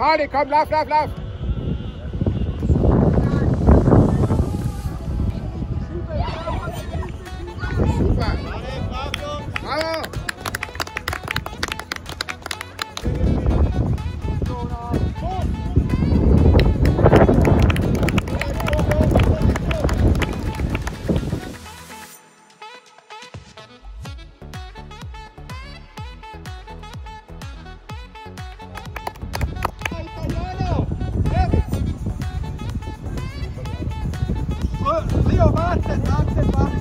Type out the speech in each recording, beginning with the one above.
Pauli, komm, lauf, lauf, lauf! Dio, warte, warte, warte.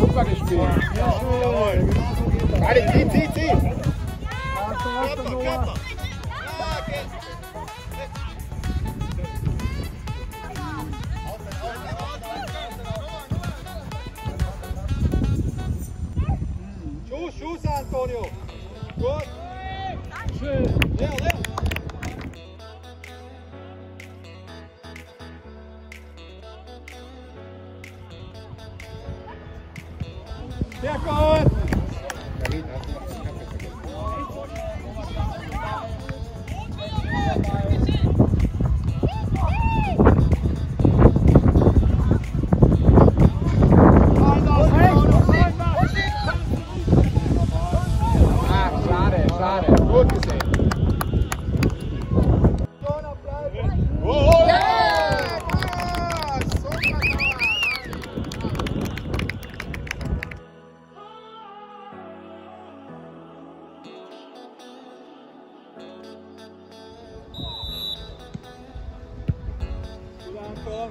Super gespielt. Jawohl, genau so geht das. Warte, zieh, zieh, zieh. Warte, warte, Körper, Schuss, Antonio! Gut. Schön. Ja, ja. Sehr gut. Ja,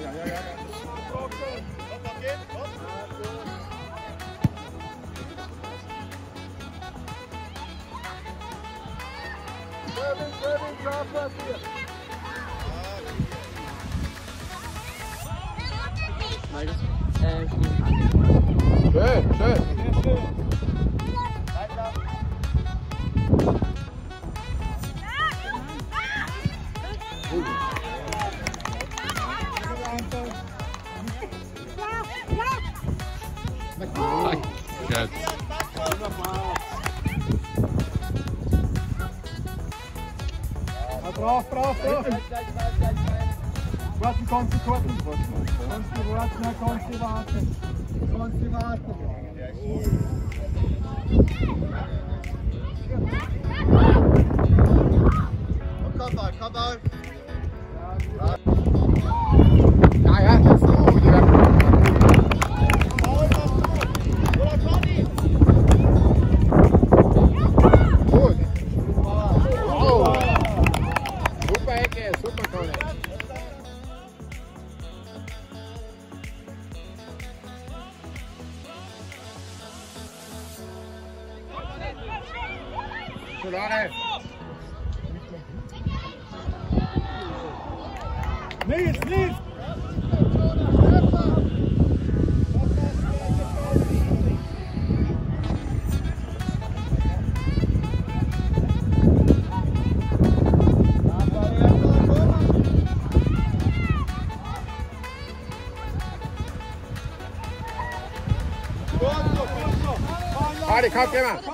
ja, ja. Schön, schön. Vratni de kopni. Konci vratna, konci vate. Konci vate. Kadar, kadar. Ja, ja. Solare. Nils, Nils! Fare, calma, calma.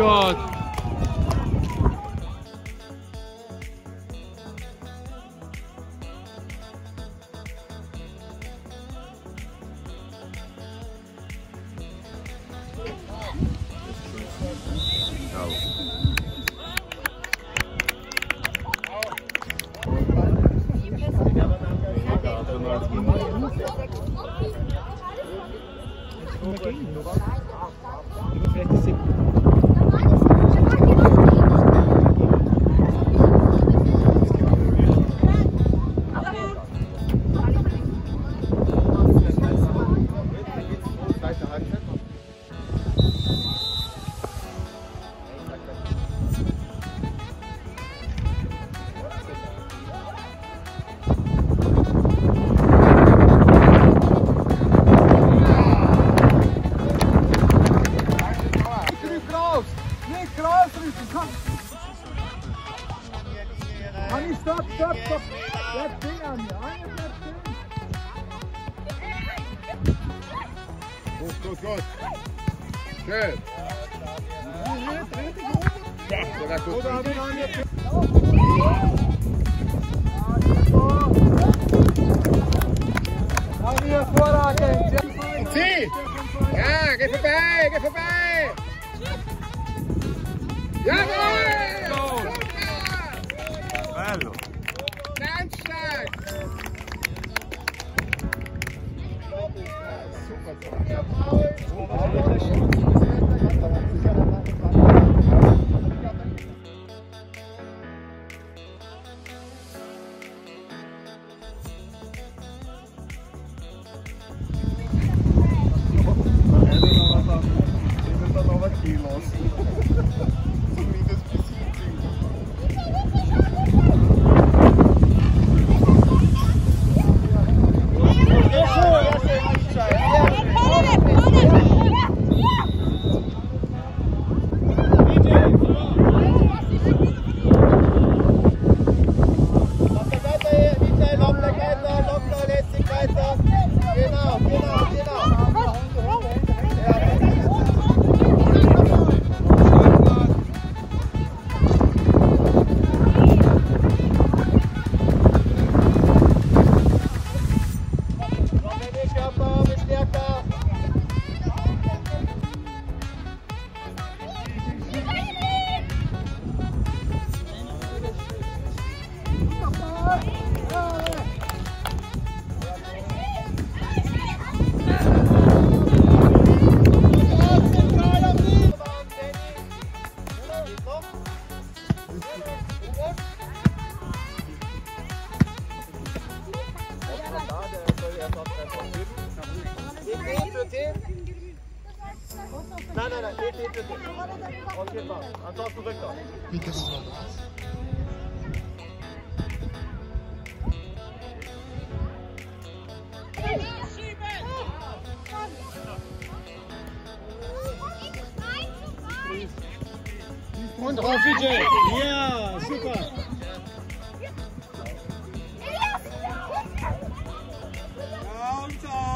God. Stop, stop. That thing on me. I am that thing. Los, los, los. Schön. Ja, da Hier voran, Geld. Zieh! Ja, geh vorbei, geh vorbei! Jawohl! Thank you. Yeah, super. Yeah, super. Yeah, super. Yeah, super.